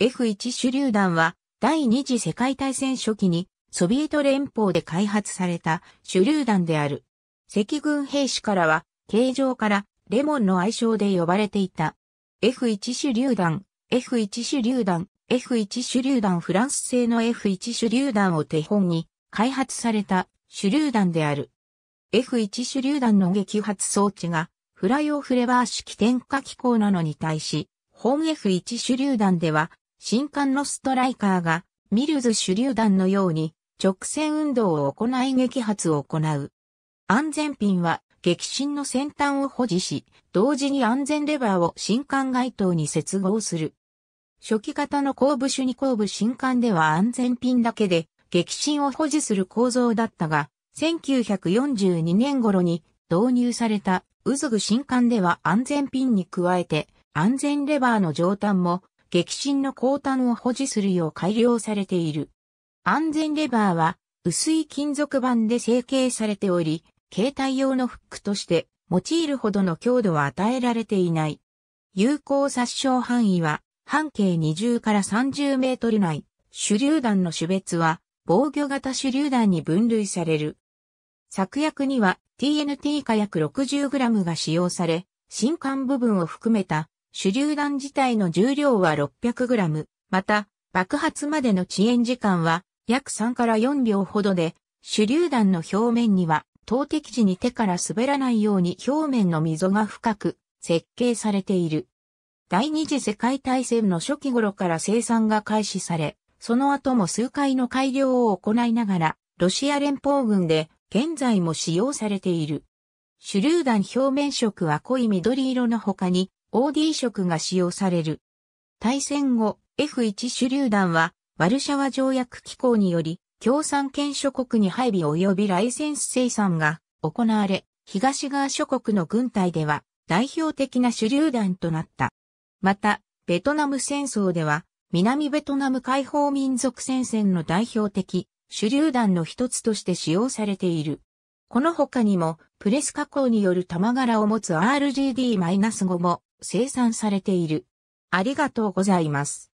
F1 手榴弾は第二次世界大戦初期にソビエト連邦で開発された手榴弾である。赤軍兵士からは形状からレモンの愛称で呼ばれていた。F1 手榴弾、F1 手榴弾、F1 手榴弾フランス製の F1 手榴弾を手本に開発された手榴弾である。F1 手榴弾の撃発装置がフライオフレバー式点火機構なのに対し、本 F1 手榴弾では新艦のストライカーがミルズ手榴弾のように直線運動を行い撃発を行う。安全ピンは激震の先端を保持し、同時に安全レバーを新艦街灯に接合する。初期型の後部主に後部新艦では安全ピンだけで激震を保持する構造だったが、1942年頃に導入されたウズグ新艦では安全ピンに加えて安全レバーの上端も激震の後端を保持するよう改良されている。安全レバーは薄い金属板で成形されており、携帯用のフックとして用いるほどの強度は与えられていない。有効殺傷範囲は半径20から30メートル内。手榴弾の種別は防御型手榴弾に分類される。作薬には TNT 火薬 60g が使用され、新管部分を含めた手榴弾自体の重量は 600g、また爆発までの遅延時間は約3から4秒ほどで、手榴弾の表面には投擲時に手から滑らないように表面の溝が深く設計されている。第二次世界大戦の初期頃から生産が開始され、その後も数回の改良を行いながら、ロシア連邦軍で現在も使用されている。手榴弾表面色は濃い緑色の他に OD 色が使用される。大戦後、F1 手榴弾はワルシャワ条約機構により共産圏諸国に配備及びライセンス生産が行われ、東側諸国の軍隊では代表的な手榴弾となった。また、ベトナム戦争では、南ベトナム解放民族戦線の代表的手榴弾の一つとして使用されている。この他にも、プレス加工による玉柄を持つ RGD-5 も生産されている。ありがとうございます。